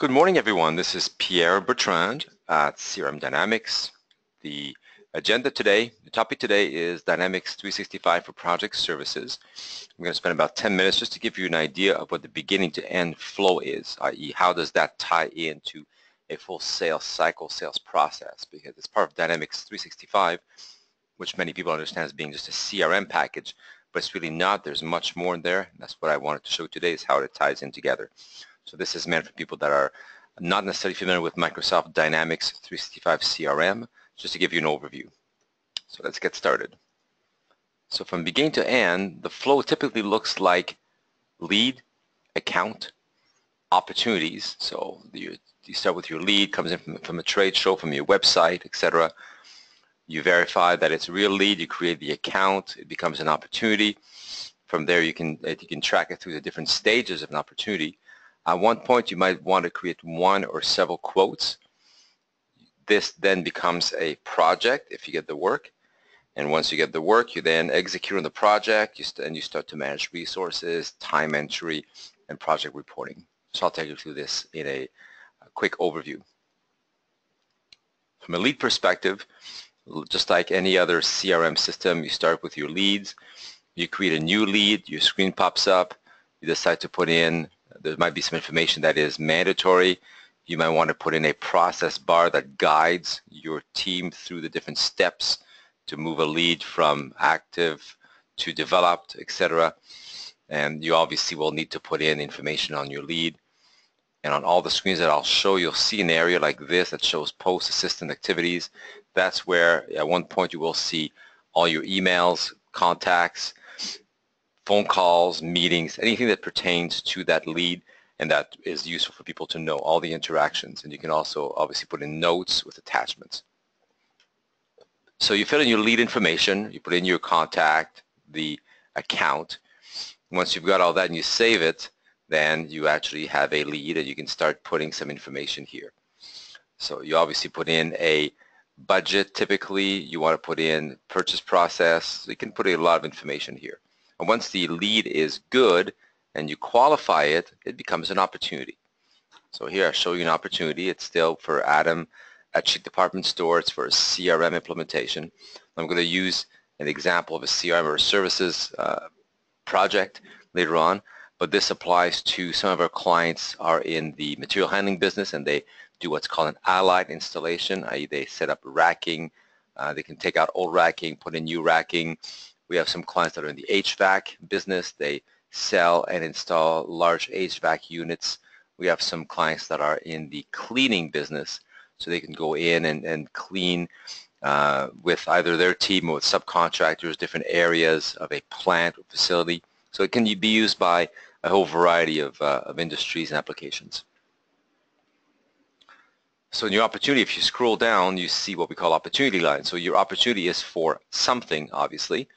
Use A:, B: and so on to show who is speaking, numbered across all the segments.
A: Good morning, everyone. This is Pierre Bertrand at CRM Dynamics. The agenda today, the topic today is Dynamics 365 for Project Services. I'm going to spend about 10 minutes just to give you an idea of what the beginning to end flow is, i.e. how does that tie into a full sales cycle, sales process, because it's part of Dynamics 365, which many people understand as being just a CRM package, but it's really not. There's much more in there. That's what I wanted to show today is how it ties in together. So this is meant for people that are not necessarily familiar with Microsoft Dynamics 365 CRM, just to give you an overview. So let's get started. So from beginning to end, the flow typically looks like lead, account, opportunities. So you, you start with your lead, comes in from, from a trade show, from your website, etc. You verify that it's a real lead, you create the account, it becomes an opportunity. From there you can, you can track it through the different stages of an opportunity. At one point, you might want to create one or several quotes. This then becomes a project if you get the work. And once you get the work, you then execute on the project, you and you start to manage resources, time entry, and project reporting. So I'll take you through this in a, a quick overview. From a lead perspective, just like any other CRM system, you start with your leads. You create a new lead, your screen pops up, you decide to put in there might be some information that is mandatory. You might want to put in a process bar that guides your team through the different steps to move a lead from active to developed, etc. And you obviously will need to put in information on your lead. And on all the screens that I'll show, you'll see an area like this that shows post assistant activities. That's where at one point you will see all your emails, contacts, phone calls, meetings, anything that pertains to that lead and that is useful for people to know all the interactions. And you can also obviously put in notes with attachments. So you fill in your lead information, you put in your contact, the account. Once you've got all that and you save it, then you actually have a lead and you can start putting some information here. So you obviously put in a budget typically, you want to put in purchase process, so you can put a lot of information here. And once the lead is good and you qualify it, it becomes an opportunity. So here I show you an opportunity. It's still for Adam at Chic Department Store. It's for a CRM implementation. I'm going to use an example of a CRM or a services uh, project later on, but this applies to some of our clients are in the material handling business and they do what's called an allied installation, i.e. they set up racking. Uh, they can take out old racking, put in new racking, we have some clients that are in the HVAC business. They sell and install large HVAC units. We have some clients that are in the cleaning business, so they can go in and, and clean uh, with either their team or with subcontractors, different areas of a plant or facility. So it can be used by a whole variety of, uh, of industries and applications. So in your opportunity, if you scroll down, you see what we call opportunity lines. So your opportunity is for something, obviously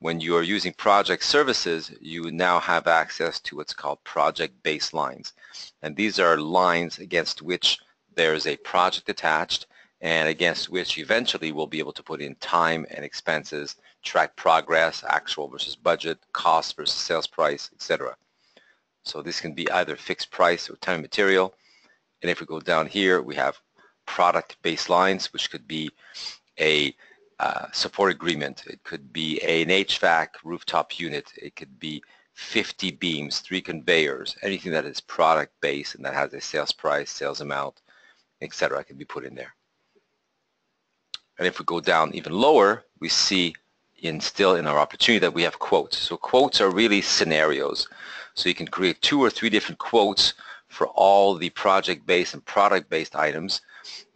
A: when you are using project services, you now have access to what's called project-based lines. And these are lines against which there is a project attached and against which eventually we'll be able to put in time and expenses, track progress, actual versus budget, cost versus sales price, etc. So this can be either fixed price or time material. And if we go down here, we have product-based lines, which could be a uh, support agreement. It could be an HVAC rooftop unit. It could be 50 beams, three conveyors, anything that is product based and that has a sales price, sales amount, etc. can be put in there. And if we go down even lower, we see in still in our opportunity that we have quotes. So quotes are really scenarios. So you can create two or three different quotes for all the project-based and product-based items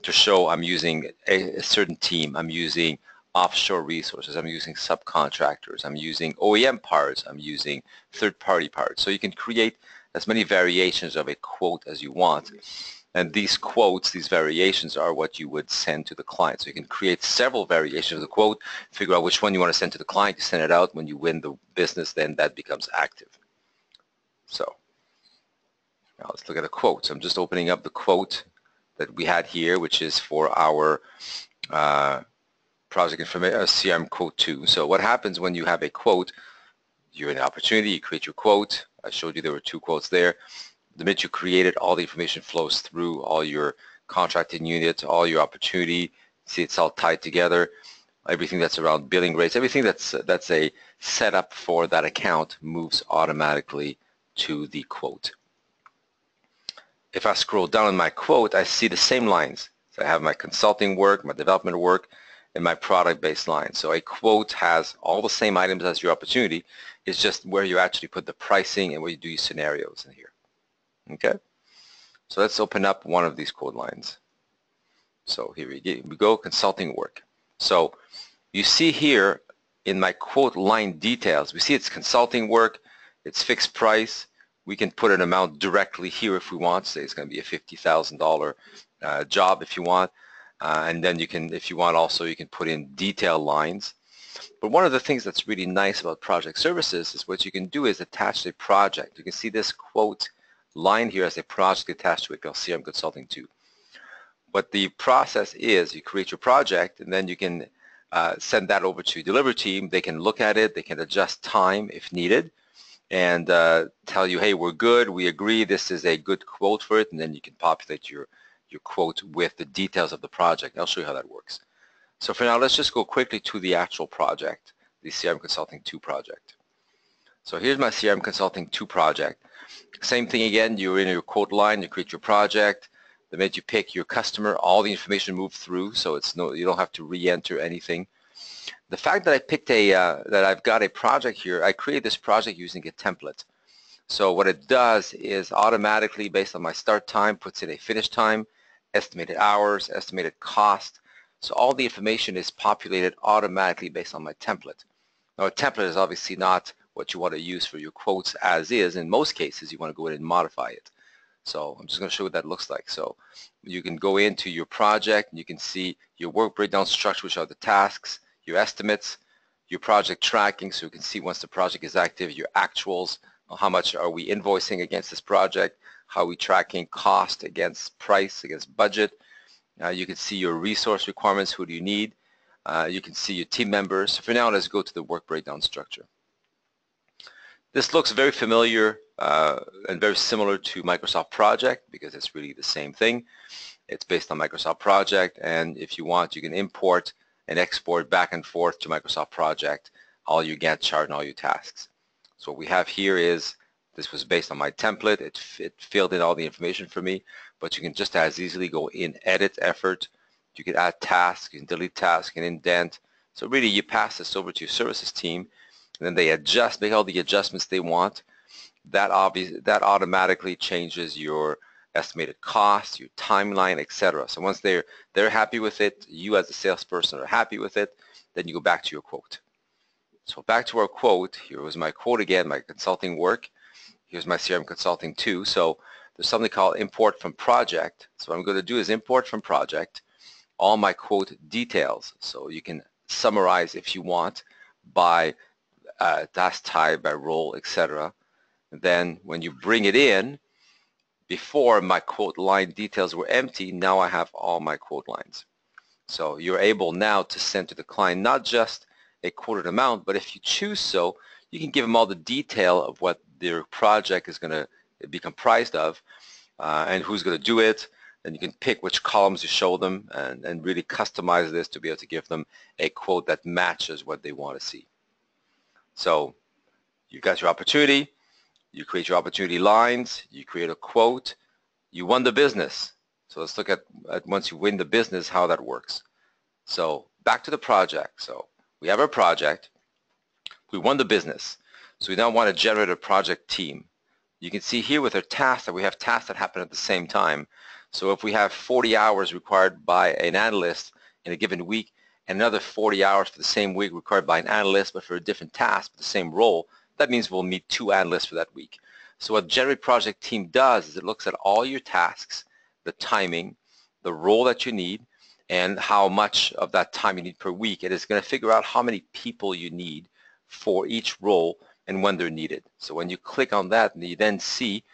A: to show I'm using a, a certain team, I'm using offshore resources. I'm using subcontractors. I'm using OEM parts. I'm using third-party parts. So you can create as many variations of a quote as you want. And these quotes, these variations are what you would send to the client. So you can create several variations of the quote, figure out which one you want to send to the client, you send it out. When you win the business, then that becomes active. So now let's look at the quotes. I'm just opening up the quote that we had here, which is for our uh, project information, uh, CRM quote 2. So what happens when you have a quote, you're in an opportunity, you create your quote. I showed you there were two quotes there. the minute you create it, all the information flows through all your contracting units, all your opportunity. See, it's all tied together. Everything that's around billing rates, everything that's that's a setup for that account moves automatically to the quote. If I scroll down in my quote, I see the same lines. So I have my consulting work, my development work, and my product-based line. So a quote has all the same items as your opportunity. It's just where you actually put the pricing and where you do your scenarios in here. Okay? So let's open up one of these quote lines. So here we go, consulting work. So you see here in my quote line details, we see it's consulting work, it's fixed price, we can put an amount directly here if we want. Say it's going to be a $50,000 uh, job if you want. Uh, and then you can, if you want also, you can put in detail lines. But one of the things that's really nice about project services is what you can do is attach a project. You can see this quote line here as a project attached to it CRM Consulting 2. What the process is, you create your project and then you can uh, send that over to delivery team. They can look at it, they can adjust time if needed and uh, tell you, hey, we're good, we agree, this is a good quote for it, and then you can populate your, your quote with the details of the project. I'll show you how that works. So for now, let's just go quickly to the actual project, the CRM Consulting 2 project. So here's my CRM Consulting 2 project. Same thing again, you're in your quote line, you create your project, the minute you pick your customer, all the information moves through, so it's no, you don't have to re-enter anything the fact that I picked a, uh, that I've got a project here, I created this project using a template. So what it does is automatically, based on my start time, puts in a finish time, estimated hours, estimated cost. So all the information is populated automatically based on my template. Now a template is obviously not what you want to use for your quotes as is. In most cases, you want to go in and modify it. So I'm just going to show you what that looks like. So you can go into your project and you can see your work breakdown structure, which are the tasks, your estimates, your project tracking so you can see once the project is active, your actuals, how much are we invoicing against this project, how we tracking cost against price, against budget. Uh, you can see your resource requirements, who do you need. Uh, you can see your team members. For now, let's go to the work breakdown structure. This looks very familiar uh, and very similar to Microsoft Project because it's really the same thing. It's based on Microsoft Project and if you want you can import and export back and forth to Microsoft Project all your Gantt chart and all your tasks. So what we have here is this was based on my template. It, it filled in all the information for me, but you can just as easily go in edit effort. You can add tasks, you can delete tasks, and indent. So really you pass this over to your services team and then they adjust, make all the adjustments they want. That, obvious, that automatically changes your estimated cost, your timeline, etc. So once they're they're happy with it, you as a salesperson are happy with it, then you go back to your quote. So back to our quote. Here was my quote again, my consulting work. Here's my CRM consulting 2. So there's something called import from project. So what I'm going to do is import from project all my quote details. So you can summarize if you want by uh, task type, by role, etc. Then when you bring it in, before my quote line details were empty, now I have all my quote lines. So you're able now to send to the client not just a quoted amount, but if you choose so, you can give them all the detail of what their project is going to be comprised of uh, and who's going to do it. And you can pick which columns you show them and, and really customize this to be able to give them a quote that matches what they want to see. So you've got your opportunity you create your opportunity lines, you create a quote, you won the business. So let's look at, at once you win the business, how that works. So back to the project. So we have our project, we won the business. So we now want to generate a project team. You can see here with our tasks that we have tasks that happen at the same time. So if we have 40 hours required by an analyst in a given week and another 40 hours for the same week required by an analyst but for a different task, but the same role, that means we'll meet two analysts for that week. So what Generate Project Team does is it looks at all your tasks, the timing, the role that you need, and how much of that time you need per week. It is going to figure out how many people you need for each role and when they're needed. So when you click on that, and you then see,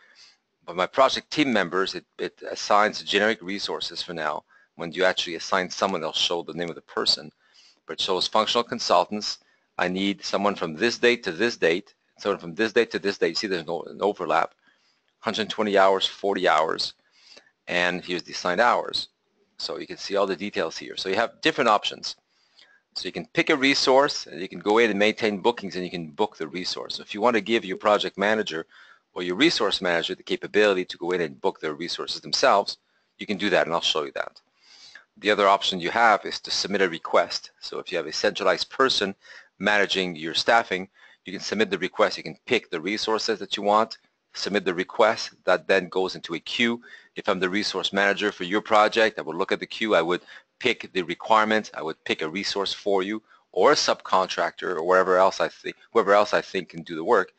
A: but my project team members, it, it assigns generic resources for now. When you actually assign someone, it'll show the name of the person. But it shows functional consultants, I need someone from this date to this date, someone from this date to this date. See, there's no an overlap. 120 hours, 40 hours, and here's the assigned hours. So you can see all the details here. So you have different options. So you can pick a resource, and you can go in and maintain bookings, and you can book the resource. So if you want to give your project manager or your resource manager the capability to go in and book their resources themselves, you can do that, and I'll show you that. The other option you have is to submit a request. So if you have a centralized person managing your staffing, you can submit the request. You can pick the resources that you want, submit the request. That then goes into a queue. If I'm the resource manager for your project, I would look at the queue. I would pick the requirement. I would pick a resource for you or a subcontractor or wherever else I think, whoever else I think can do the work.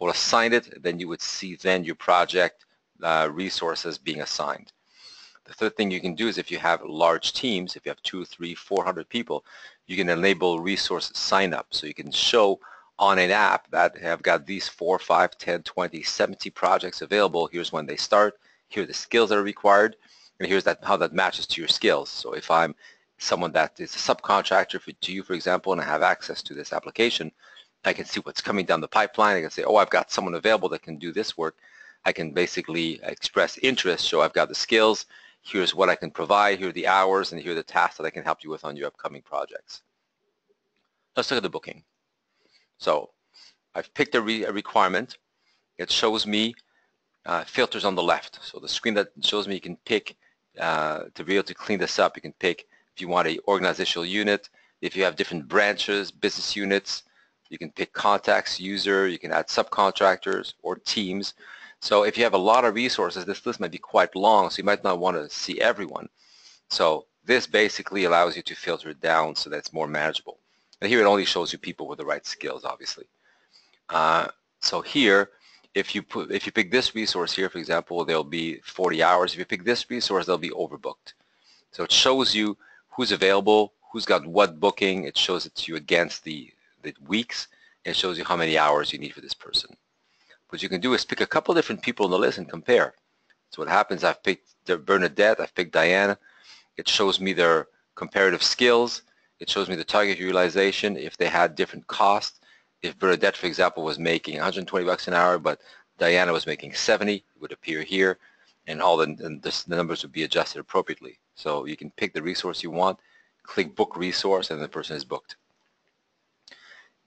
A: Will assign it. Then you would see then your project uh, resources being assigned. The third thing you can do is if you have large teams, if you have two, three, four hundred people, you can enable resource sign up. So you can show on an app that have got these 4, 5, 10, 20, 70 projects available. Here's when they start. Here are the skills that are required. And here's that how that matches to your skills. So if I'm someone that is a subcontractor for, to you, for example, and I have access to this application, I can see what's coming down the pipeline. I can say, oh, I've got someone available that can do this work. I can basically express interest, so I've got the skills, here's what I can provide, here are the hours, and here are the tasks that I can help you with on your upcoming projects. Let's look at the booking. So I've picked a, re a requirement. It shows me uh, filters on the left. So the screen that shows me you can pick uh, to be able to clean this up. You can pick if you want a organizational unit, if you have different branches, business units, you can pick contacts, user, you can add subcontractors or teams. So if you have a lot of resources, this list might be quite long, so you might not want to see everyone. So this basically allows you to filter it down so that it's more manageable. And here it only shows you people with the right skills, obviously. Uh, so here, if you put, if you pick this resource here, for example, there'll be 40 hours. If you pick this resource, they'll be overbooked. So it shows you who's available, who's got what booking. It shows it to you against the, the weeks. It shows you how many hours you need for this person. What you can do is pick a couple different people on the list and compare. So what happens, I've picked Bernadette, I've picked Diana. It shows me their comparative skills. It shows me the target utilization, if they had different costs. If Bernadette, for example, was making 120 bucks an hour, but Diana was making 70, it would appear here, and all the, the, the numbers would be adjusted appropriately. So you can pick the resource you want, click Book Resource, and the person is booked.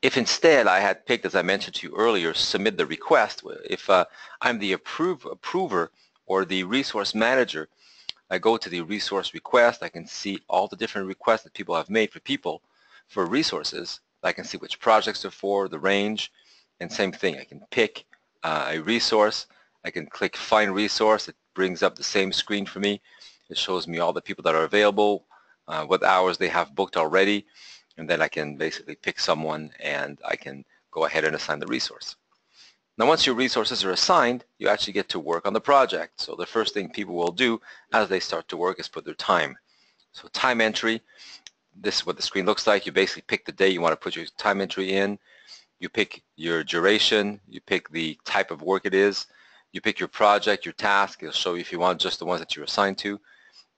A: If instead I had picked, as I mentioned to you earlier, submit the request, if uh, I'm the approve, approver or the resource manager, I go to the resource request. I can see all the different requests that people have made for people for resources. I can see which projects are for, the range, and same thing. I can pick uh, a resource. I can click Find Resource. It brings up the same screen for me. It shows me all the people that are available, uh, what hours they have booked already, and then I can basically pick someone and I can go ahead and assign the resource. Now once your resources are assigned, you actually get to work on the project. So the first thing people will do as they start to work is put their time. So time entry, this is what the screen looks like. You basically pick the day you want to put your time entry in. You pick your duration. You pick the type of work it is. You pick your project, your task. It'll show you if you want just the ones that you're assigned to.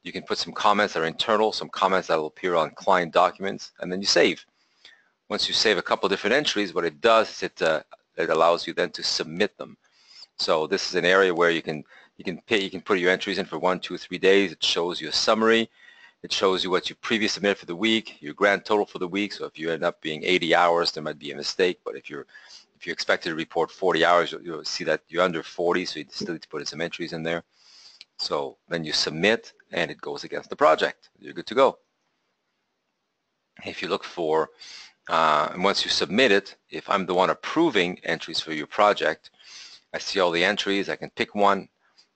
A: You can put some comments that are internal, some comments that will appear on client documents, and then you save. Once you save a couple different entries, what it does is it, uh, it allows you then to submit them. So this is an area where you can you can pay, you can put your entries in for one, two, three days. It shows you a summary. It shows you what you previously submitted for the week, your grand total for the week. So if you end up being 80 hours, there might be a mistake. But if you're if you expected to report 40 hours, you'll, you'll see that you're under 40, so you still need to put in some entries in there. So then you submit and it goes against the project. You're good to go. If you look for, uh, and once you submit it, if I'm the one approving entries for your project, I see all the entries. I can pick one.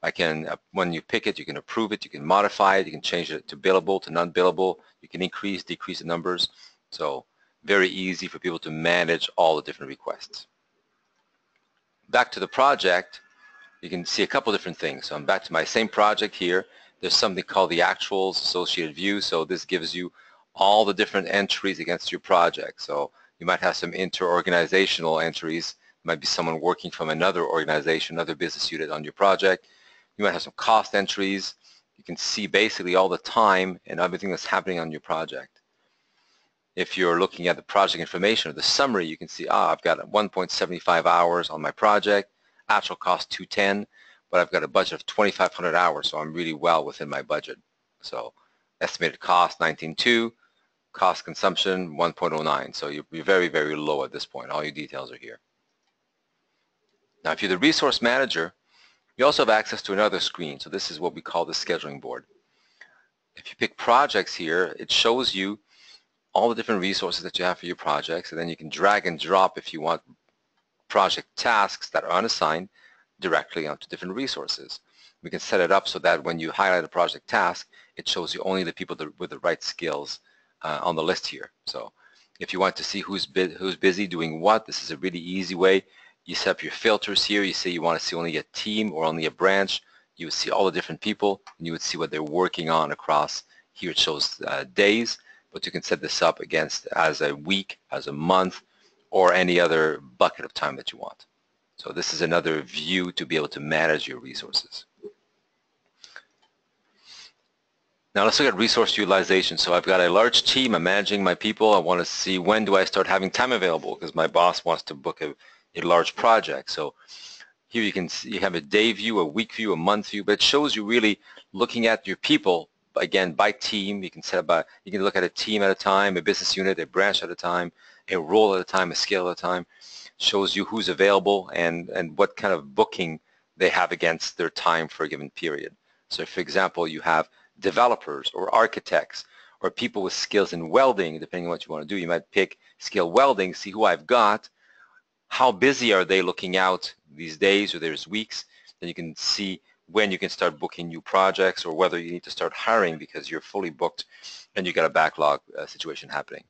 A: I can, uh, when you pick it, you can approve it. You can modify it. You can change it to billable, to non-billable. You can increase, decrease the numbers. So very easy for people to manage all the different requests. Back to the project, you can see a couple different things. So I'm back to my same project here. There's something called the actuals associated view. So this gives you all the different entries against your project. So you might have some inter-organizational entries. It might be someone working from another organization, another business unit on your project. You might have some cost entries. You can see basically all the time and everything that's happening on your project. If you're looking at the project information or the summary, you can see, ah, I've got 1.75 hours on my project actual cost 210. but I've got a budget of 2,500 hours, so I'm really well within my budget. So estimated cost 19.2, cost consumption 1.09. So you're very, very low at this point. All your details are here. Now, if you're the resource manager, you also have access to another screen. So this is what we call the scheduling board. If you pick projects here, it shows you all the different resources that you have for your projects, and then you can drag and drop if you want project tasks that are unassigned directly onto different resources. We can set it up so that when you highlight a project task, it shows you only the people that, with the right skills uh, on the list here. So if you want to see who's, who's busy doing what, this is a really easy way. You set up your filters here. You say you want to see only a team or only a branch. You would see all the different people, and you would see what they're working on across. Here it shows uh, days, but you can set this up against as a week, as a month, or any other bucket of time that you want. So this is another view to be able to manage your resources. Now let's look at resource utilization. So I've got a large team. I'm managing my people. I want to see when do I start having time available because my boss wants to book a a large project. So here you can see you have a day view, a week view, a month view, but it shows you really looking at your people again by team. You can set up a, you can look at a team at a time, a business unit, a branch at a time, a role at a time, a skill at a time. Shows you who's available and and what kind of booking they have against their time for a given period. So for example, you have developers or architects or people with skills in welding, depending on what you want to do. You might pick skill welding, see who I've got, how busy are they looking out these days or there's weeks, then you can see when you can start booking new projects or whether you need to start hiring because you're fully booked and you got a backlog uh, situation happening.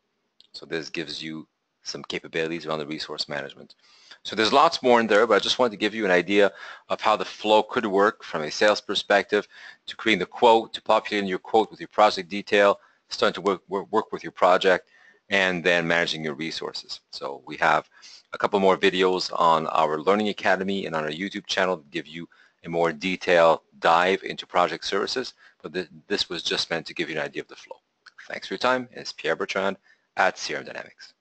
A: So this gives you some capabilities around the resource management. So there's lots more in there, but I just wanted to give you an idea of how the flow could work from a sales perspective to creating the quote, to populating your quote with your project detail, starting to work, work, work with your project, and then managing your resources. So we have a couple more videos on our Learning Academy and on our YouTube channel to give you a more detailed dive into project services, but th this was just meant to give you an idea of the flow. Thanks for your time. It's Pierre Bertrand at CRM Dynamics.